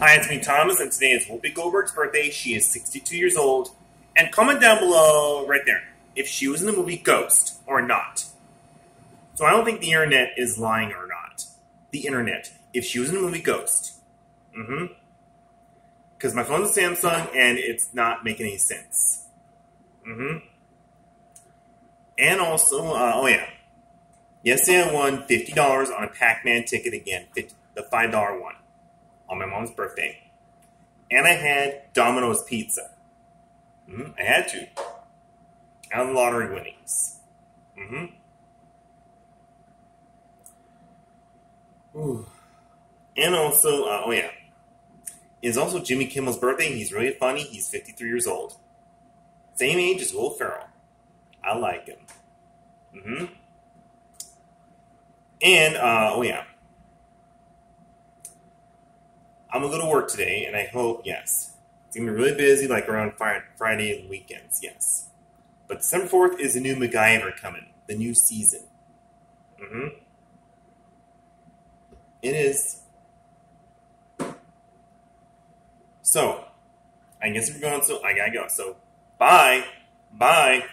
Hi, it's me, Thomas, and today is Whoopi Goldberg's birthday. She is 62 years old. And comment down below, right there, if she was in the movie Ghost or not. So I don't think the internet is lying or not. The internet. If she was in the movie Ghost. Mm-hmm. Because my phone's a Samsung and it's not making any sense. Mm-hmm. And also, uh, oh yeah. Yesterday I won $50 on a Pac-Man ticket again. 50, the $5 one. On my mom's birthday. And I had Domino's Pizza. Mm-hmm. I had to. And lottery winnings. Mm-hmm. And also, uh, oh yeah, it's also Jimmy Kimmel's birthday. He's really funny. He's 53 years old. Same age as Will Ferrell. I like him. Mm-hmm. And, uh, oh yeah. I'm gonna go to work today, and I hope, yes. It's gonna be really busy, like around Friday and weekends, yes. But December 4th is a new MacGyver coming, the new season. Mm-hmm. It is. So, I guess we're going, so I gotta go. So, bye. Bye.